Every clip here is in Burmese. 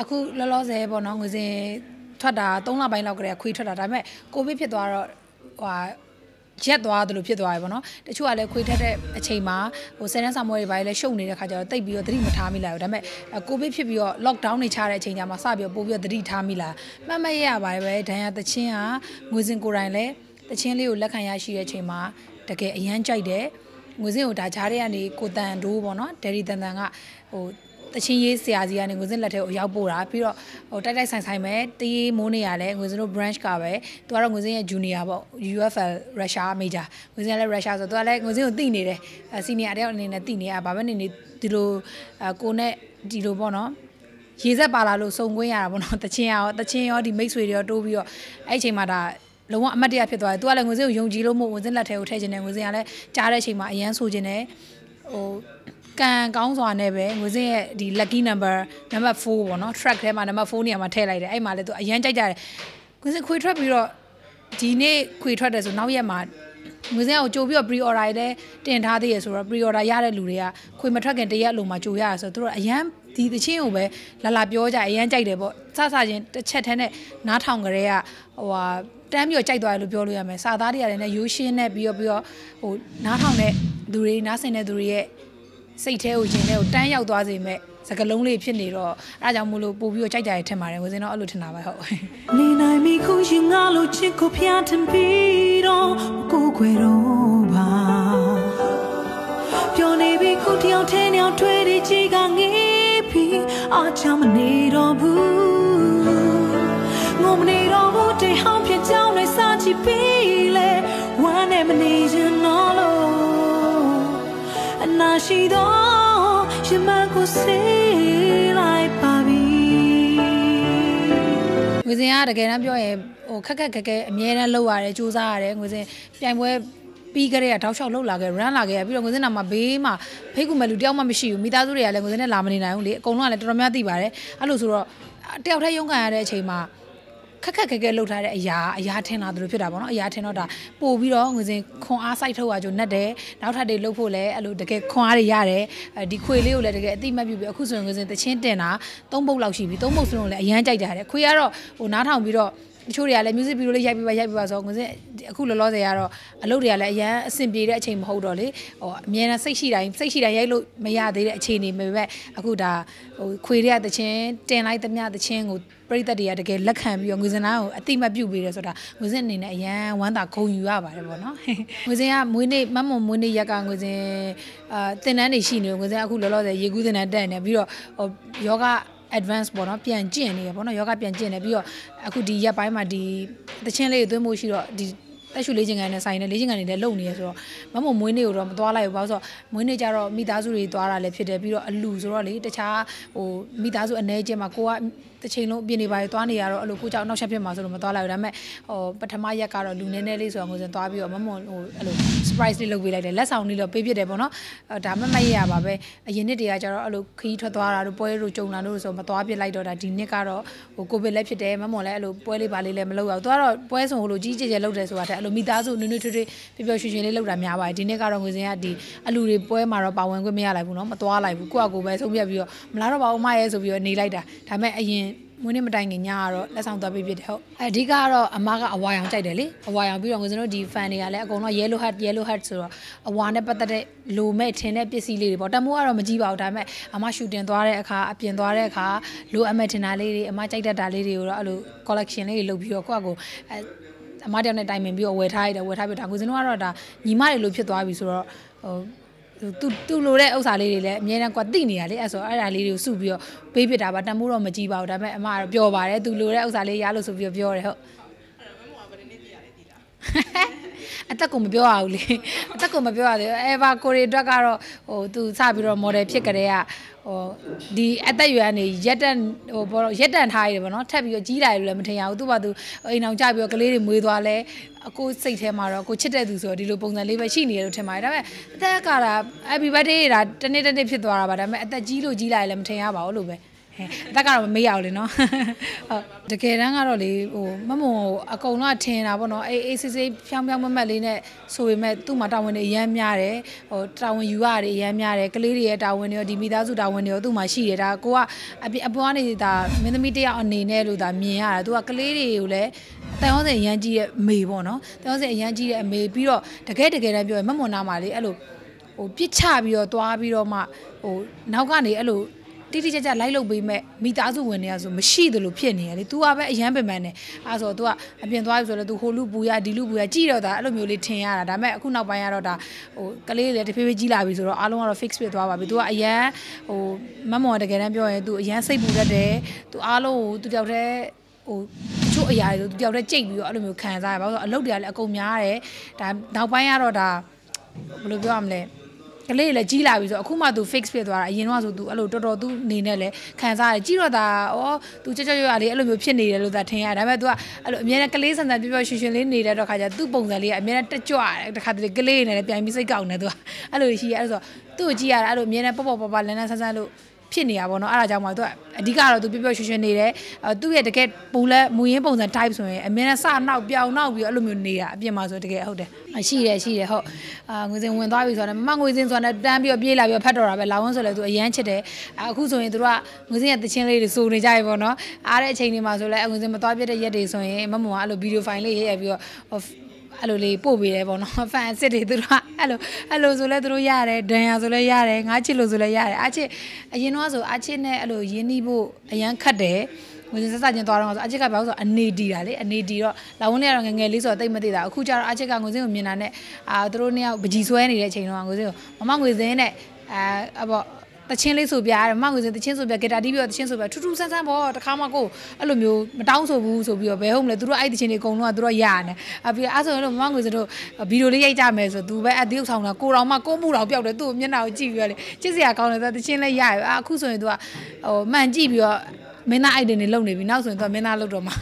အခုလောလောဆယ်ပေါ့နော်ငွေစင်ထွက်တာ3လပိုင်းလောက်ကတည်းကခွေးထွက်တာဒါပေမဲ့ကိုဗစ်ဖြစ်သွားတော့ဟိုရက်သွားတယ်လို့ဖြစ်သွားပြီပေါ့နော်တချို့ကလည်းခွေးထက်တဲ့အချိန်မှာဟိုဆယ်တန်းစာမွေးတွေဘာလဲရှုပ်နေတဲ့ခါကျတော့တိတ်ပြီးတော့သတိမထားမိလာဘူးဒါပေမဲ့ကိုဗစ်ဖြစ်ပြီးတော့ lockdown နေချတဲ့အချိန်ကျမှစပြီးတော့ပို့ပြီးတော့သတိထားမိလာမှတ်မရပါတယ်ပဲဒဏ်ရာတချင်းကငွေစင်ကိုယ်တိုင်လည်းတချင်းလေးကိုလက်ခံရရှိတဲ့အချိန်မှာတကယ်အရန်ကြိုက်တယ်ငွေစင်းကိုဒါကြားထဲကနေကိုတန်ဒိုးပေါ့နော်ဒယ်ရီတန်တန်ကဟို တချင်းရေးဆရာကြီးကနေငွေစင်းလက်ထဲကိုရောက်ပို့တာပြီးတော့ဟိုတိုက်တိုက်ဆိုင်ဆိုင်ပဲတေးမိုးနေရလဲငွေစင်းတို့ branch ကပဲသူကတော့ငွေစင်းရဲ့ junior ပေါ့ UFL Russia major ငွေစင်းလည်း Russia ဆိုသူကလည်းငွေစင်းကိုသိနေတယ် senior တယောက်အနေနဲ့သိနေရဘာပဲနေနေဒီလိုကိုနဲ့ဒီလိုပေါ့နော်ရေဆက်ပါလာလို့စုံကွင်းရတာပေါ့နော်တချင်းရောတချင်းရောဒီမိတ်ဆွေတွေရောတိုးပြီးတော့အဲ့အချိန်မှာဒါလုံးဝအမတ်တရဖြစ်သွားတယ်။ तू ကလည်းငွေစင်းကိုယုံကြည်လို့မို့ငွေစင်းလက်ထဲကိုထည့်ခြင်းနဲ့ငွေစင်းကလည်းကြားတဲ့အချိန်မှာအရန်ဆိုခြင်းနဲ့ဟို ကန်ကောင်းစွာနဲ့ပဲငွေစင်းရဲ့ဒီ lucky number number 4ပေါ့နော် track ထဲမှာ number 4နေရာမှာထည့်လိုက်တယ်။အဲ့မှာလည်း तू အရန်ကြိုက်ကြတယ်။ငွေစင်းခွေထွက်ပြီးတော့ဒီနေ့ခွေထွက်တယ်ဆိုနောက်ရက်မှာငွေစင်းကိုကြိုပြီးတော့ pre order တွေတင်ထားသေးရဆိုတော့ pre order ရတဲ့လူတွေကခွေမထွက်ခင်တရက်လုံးမှာကြိုရရဆိုတော့သူတို့အရန်ဒီတချင်းကိုပဲလာလာပြောကြအရန်ကြိုက်တယ်ပေါ့စစချင်းတစ်ချက်တည်းနဲ့နားထောင်ကြတဲ့ကဟိုဟာတမ်းပြီးတော့ကြိုက်သွားတယ်လို့ပြောလို့ရမယ်စာသားတွေကလည်းရိုးရှင်းနဲ့ပြီးတော့ပြီးတော့ဟိုနားထောင်တဲ့လူတွေနားဆင်တဲ့သူတွေရဲ့ စိတ်ထဲကိုရင်ထဲကိုတန်းရောက်သွားစေမဲ့စကလုံးလေးဖြစ်နေတော့အဲဒါကြောင့်မို့လို့ပို့ပြီးတော့ကြိုက်ကြရထင်ပါတယ်ကိုစင်တော့အဲ့လိုထင်တာပဲဟုတ်နေနိုင်ပြီခုရင်ငါလို့ချစ်ကိုဖျားထင်ပြီးတော့ကိုခွေတော့ပါပြောနေပြီခုတယောက်ထဲညောင်ထွေးတွေကြီးကငေးပြီးအားချမနေတော့ဘူးငုံမနေတော့ဘူးတေဟောင်းဖြစ်ကြောင်းနဲ့စာချပြီးလေဝမ်းနဲ့မနေရင်တော့လို့အနာ ရှိတော့ရင်မကိုစေးလိုက်ပါပြီငွေစင်ကတကယ်တမ်းပြောရင်ဟိုခက်ခက်ခက်ခဲအမြဲတမ်းလှုပ်ရတယ်စူးစမ်းရတယ်ငွေစင်ပြိုင်ပွဲပြီးကြတဲ့တောက်လျှောက်လှုပ်လာခဲ့ run လာခဲ့ပြီးတော့ငွေစင်းနာမှာဘေးမှာဖိတ်ကူမဲ့လူတယောက်မှမရှိဘူးမိသားစုတွေကလည်းငွေစင်းနဲ့လာမနေနိုင်ဘူးလေအကုန်လုံးကလည်းတော်တော်များသိပါတယ်အဲ့လိုဆိုတော့တယောက်တည်းရုန်းကန်ရတဲ့အချိန်မှာ ခက်ခက်ခဲခဲလှုပ်ထားတဲ့အရာအရာထင်လာသလိုဖြစ်တာပေါ့နော်အရာထင်တော့ဒါပို့ပြီးတော့ငွေစင်ခွန်အားစိုက်ထုတ်ရကြနက်တယ်နောက်ထပ်တွေလှုပ်ဖို့လည်းအဲ့လိုတကယ်ခွန်အားတွေရတယ်ဒီခွေလေးကိုလည်းတကယ်အတိမတ်ပြုပြီးအခုဆိုရင်ငွေစင်တချင်းတင်တာသုံးပုတ်လောက်ရှိပြီသုံးပုတ်စလုံးလည်းအရန်ကြိုက်ကြတယ်ခွေကတော့ဟိုနားထောင်ပြီးတော့ တချို့တွေကလည်း music video လေးရိုက်ပြီးပါရိုက်ပြီးပါဆိုငွေစင်အခုလောလောဆယ်ကတော့အလုပ်တွေကလည်းအရန်အဆင်ပြေတဲ့အချိန်မဟုတ်တော့လေဟိုအမြဲတမ်းစိတ်ရှိတိုင်းစိတ်ရှိတိုင်းရိုက်လို့မရသေးတဲ့အခြေအနေမျိုးပဲအခုဒါဟိုခွေတွေကတချင်းတင်လိုက်သမျှတချင်းကိုပရိသတ်တွေကတကယ်လက်ခံပြီးတော့ငွေစင်သားကိုအတိမတ်ပြုတ်ပေးတယ်ဆိုတာငွေစင်အနေနဲ့အရန်ဝမ်းသာဂုဏ်ယူရပါတယ်ပေါ့နော်ငွေစင်ကမွေးနေ့မမွန်မွေးနေ့ရက်ကငွေစင်အာတင်တန်းနေရှိနေငွေစင်အခုလောလောဆယ်ရေကူးတင်တန်းတက်နေပြီးတော့ဟိုယောဂ advance ပေါ့နော်ပြန်ကျင့်နေရပေါ့နော်ယောဂပြန်ကျင့်နေပြီးတော့အခုဒီရက်ပိုင်းမှာဒီတချင်းလေးတွေသွင်းဖို့ရှိတော့ဒီတက်ရှူလေးချင်ကန်နဲ့ဆိုင်နဲ့လေးချင်ကန်တွေလည်းလုံနေရဆိုတော့မမမွေးနေ့ကိုတော့မသွားလိုက်ဘူးဘာလို့ဆိုတော့မွေးနေ့ကျတော့မိသားစုတွေသွားတာလည်းဖြစ်တယ်ပြီးတော့အလူဆိုတော့လေတခြားဟိုမိသားစုအနေချင်းမှာကိုက တစ်ချိန်လုံးအပြင်နေပါသွားနေရတော့အဲ့လိုကိုကြောက်နောက်ချက်ဖြစ်မှာဆိုတော့မသွားလိုက်ဘူးဒါပေမဲ့ဟိုပထမရက်ကတော့လူနည်းနည်းလေးဆိုတော့ငိုစင်သွားပြီးတော့မမွန်ဟိုအဲ့လို surprise လေးလုပ်ပေးလိုက်တယ်လက်ဆောင်လေးတော့ပေးပြတယ်ပေါ့နော်ဒါမှမရရပါပဲအရင်နှစ်တွေကကျတော့အဲ့လိုခီးထွက်သွားတာတို့ပွဲတို့ကြုံလာတို့ဆိုမသွားပြလိုက်တော့ဒါဒီနှစ်ကတော့ဟိုကိုဗစ်လည်းဖြစ်တယ်မမွန်လည်းအဲ့လိုပွဲလေးပါလေးလည်းမလုပ်ရဘူးသူကတော့ပွဲဆောင်ဟိုလိုကြီးကြီးကျယ်လုပ်တယ်ဆိုတာတဲ့အဲ့လိုမိသားစုနွေးနွေးထွေးထွေးပျော်ပျော်ရွှင်ရွှင်လေးလုပ်တာများပါတယ်ဒီနှစ်ကတော့ငွေစင်ကဒီအလူတွေပွဲမှာတော့ပါဝင်ခွင့်မရလိုက်ဘူးเนาะမသွားလိုက်ဘူးကိုယ့်အကိုပဲဆုံးဖြတ်ပြီးတော့မလာတော့ပါဘူးမရဲဆိုပြီးတော့နေလိုက်တာဒါပေမဲ့အရင် မွေးနေ့မတိုင်ခင်ညကတော့လက်ဆောင်သွားပေးဖြစ်တယ်ဟုတ်အဓိကကတော့အမကအဝါရောင်ကြိုက်တယ်လေအဝါရောင်ပြီးတော့ငွေစင်တို့ဒီ fan တွေကလည်းအကုန်လုံး yellow hat yellow hat ဆိုတော့အဝါနဲ့ပတ်သက်တဲ့လိုမဲ့ထင်တဲ့ပစ္စည်းလေးတွေပေါ့တမိုးကတော့မကြည့်ပါဘူးဒါပေမဲ့အမရှူတင်သွားတဲ့အခါအပြင်သွားတဲ့အခါလိုအပ်မဲ့ထင်တာလေးတွေအမကြိုက်တတ်တာလေးတွေကိုတော့အဲ့လို collection လေးတွေလုပ်ပြီးတော့ကိုယ့်အကိုအဲအမတယောက်နဲ့တိုင်ပင်ပြီးတော့ဝယ်ထားရတယ်ဝယ်ထားပြီးတော့ဒါကိုစင်တို့ကတော့ဒါညီမတွေလိုဖြစ်သွားပြီဆိုတော့ဟို သူသူလိုတဲ့ဥစ္စာလေးတွေလည်းအများနဲ့ကွာတိနေရလေအဲ့ဆိုအဲ့ဒါလေးတွေကိုစုပြီးတော့ပေးပြတာပါတန်မိုးတော့မကြည့်ပါဘူးဒါပေမဲ့အမကတော့ပြောပါတယ်သူလိုတဲ့ဥစ္စာလေးရလို့ဆိုပြီးတော့ပြောတယ်ဟုတ် အသက်ကိုမပြောရဘူးလေအသက်ကိုမပြောရသေးဘူးအဲဘာကိုရီအတွက်ကတော့ဟိုသူစပြီးတော့ model ဖြစ်ကြတဲ့ကဟိုဒီအသက်ရွယ်ကနေရက်တန်ဟိုဘောရက်တန်ထားရတယ်ဗောနော်ထပ်ပြီးတော့ကြီးလာတယ်လည်းမထင်ရဘူးသူ့ဘာသူအိမ်အောင်ကြပြီးတော့ကလေးတွေမွေးသွားလဲအကိုစိတ်ထဲမှာတော့ကိုချစ်တဲ့သူဆိုတော့ဒီလိုပုံစံလေးပဲရှိနေတယ်လို့ထင်ပါတယ်ဒါပေမဲ့အသက်ကတာ happy birthday တာတနေ့တနေ့ဖြစ်သွားတာပါဒါပေမဲ့အသက်ကြီးလို့ကြီးလာတယ်လည်းမထင်ရပါဘူးလို့ပဲဟ အသက်ကတော့မမေ့ရဘူးလေနော်ဟုတ်တကယ်တမ်းကတော့လေဟိုမမုံဟိုအကုန်လုံးကထင်တာပေါ့နော်အေးအေးစစ်စစ်ဖြောင်းဖြောင်းမမတ်လေးနဲ့ဆိုပေမဲ့သူ့မှာတာဝန်တွေအများများတယ်ဟိုတာဝန်ယူရတယ်အများများတယ်ကလေးတွေရဲ့တာဝန်တွေရောဒီမိသားစုတာဝန်တွေရောသူ့မှာရှိတယ်ဒါကိုကအပြအပွားနေဒါမင်းသမီးတယောက်အနေနဲ့လို့ဒါမြင်ရတာသူကကလေးတွေကိုလည်းတန်ရောစင်အရန်ကြီးရဲ့အမေပေါ့နော်တန်ရောစင်အရန်ကြီးရဲ့အမေပြီးတော့တကယ်တကယ်တမ်းပြောရင်မမွန်နာမှာလေအဲ့လိုဟိုပြစ်ချပြီးတော့သွားပြီးတော့မှဟိုနောက်ကနေအဲ့လို တိတိကျကျလိုက်လုပ်ပေးမဲ့မိသားစုဝင်တွေကဆိုမရှိသလိုဖြစ်နေရလေ तू ကပဲအရန်ပင်ပန်းနေအဲဆို तू ကအပြင်သွားပြီဆိုတော့ तू ဟိုလူပူရဒီလူပူရကြည့်တော့ဒါအဲ့လိုမျိုးလေးထင်ရတာဒါပေမဲ့အခုနောက်ပိုင်းကတော့ဒါဟိုကလေးတွေတဖြည်းဖြည်းကြီးလာပြီဆိုတော့အားလုံးကတော့ fix ဖြစ်သွားပါပြီ तू ကအရန်ဟိုမမော်တကယ်တမ်းပြောရင် तू အရန်စိတ်ပူတတ်တယ် तू အားလုံးကို तू တယောက်တည်းဟိုချို့အရာတွေ तू တယောက်တည်းကြိတ်ပြီးတော့အဲ့လိုမျိုးခံစားရပါဘူးအလုပ်တွေကလည်းအကုန်များတယ်ဒါနောက်ပိုင်းကတော့ဒါဘယ်လိုပြောရမလဲ ကလေးလည်းကြီးလာပြီဆိုတော့အခုမှ तू fix ဖြစ်သွားတာအရင်တော့ဆို तू အဲ့လိုတော်တော်သူအနေနဲ့လည်းခံစားရတယ်ကြီးတော့ဒါဩ तू ကြကြရွရွလေးအဲ့လိုမျိုးဖြစ်နေတယ်လို့သာထင်ရတယ်ဒါပေမဲ့ तू ကအဲ့လိုအများနဲ့ကလေးဆန်ဆန်ပြောပြောရွှင်ရွှင်လေးနေတဲ့တော့ခါကျသူ့ပုံစံလေးကအများနဲ့တက်ကြွတယ်တခါတလေကလေးနဲ့လည်းပြန်ပြီးစိတ်ကောက်နေ तू အဲ့လိုရှိရအဲ့ဆိုသူ့ကိုကြည့်ရတာအဲ့လိုအများနဲ့ပေါ့ပေါ့ပါပါလန်းလန်းဆန်းဆန်းလို့ ဖြစ်နေတာပေါ့နော်အဲ့ဒါကြောင့်မှသူကအဓိကတော့သူပျော်ပျော်ရွှင်ရွှင်နေတယ်အဲသူ့ရဲ့တကယ်ပူလဲမူရင်းပုံစံ type ဆိုရင်အမြဲတမ်းစနောက်ပြောင်နောက်ပြီးအဲ့လိုမျိုးနေတာအပြင်မှာဆိုတကယ်ဟုတ်တယ်ရှိတယ်ရှိတယ်ဟုတ်အာငွေစင်ဝင်သွားပြီဆိုတော့မငွေစင်ဆိုတော့တန်းပြီးပြေးလာပြီးဖတ်တော့တာပဲလာဝန်းဆိုလဲသူအရန်ချစ်တယ်အခုဆိုရင်သူတို့ကငွေစင်ရဲ့တချင်းလေးတွေစိုးနေကြပြီပေါ့နော်အားတဲ့အချိန်တွေမှာဆိုလဲငွေစင်မသွားပြတဲ့ရက်တွေဆိုရင်မမုံကအဲ့လိုဗီဒီယိုဖိုင်လေးရေးရပြီးတော့ အဲ့လိုလေးပို့ပေးတယ်ပေါ့နော်ဖန်အစ်စ်တွေသူတို့ကအဲ့လိုအဲ့လိုဆိုလဲသူတို့ရတယ်ဒန်ယာဆိုလဲရတယ်ငါချစ်လို့ဆိုလဲရတယ်အချစ်အရင်တော့ဆိုအချစ်နဲ့အဲ့လိုရင်းနှီးဖို့အရန်ခတ်တယ်ငွေစစချင်းသွားတော့ဆိုအချစ်ကဘာလို့ဆိုအနေတီတာလေအနေတီတော့လာဝန်းလေးကတော့ငငယ်လေးဆိုတော့တိတ်မသိတာအခုကျတော့အချစ်ကငွေစင်းကိုမြင်တာနဲ့အာသူတို့နှစ်ယောက်ပကြီးဆွဲနေတဲ့အချိန်တော့ငွေစင်းကိုမမငွေစင်းနဲ့အာအပေါ့ တချင်းလေးဆိုပြရတယ်မငွေစင်တချင်းဆိုပြဂီတာတီးပြီးတော့တချင်းဆိုပြထူးထူးဆန်းဆန်းပေါ့တခါမှကိုအဲ့လိုမျိုးမတောင်းဆိုဘူးဆိုပြီးတော့ဘယ်ဟုတ်မလဲသူတို့အဲ့တချင်းတွေအကုန်လုံးကသူတို့ရတယ်အပြီးအဲ့ဆိုရင်လို့မငွေစင်တို့ဗီဒီယိုလေးရိုက်ကြမယ်ဆိုသူပဲအတီးဥဆောင်တာကိုတော်မှကိုမှုတော်ပျောက်တယ်သူ့မျက်နှာကိုကြည့်ပြီးတော့လေချစ်စရာကောင်းတယ်ဆိုတချင်းလေးရရအခုဆိုရင်သူကဟိုမှန်ကြည့်ပြီးတော့မင်းသားအိုက်တင်တွေလုံနေပြီနောက်ဆိုရင်သူကမင်းသားလုံတော့မှာ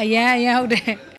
အရန်အရန်ဟုတ်တယ်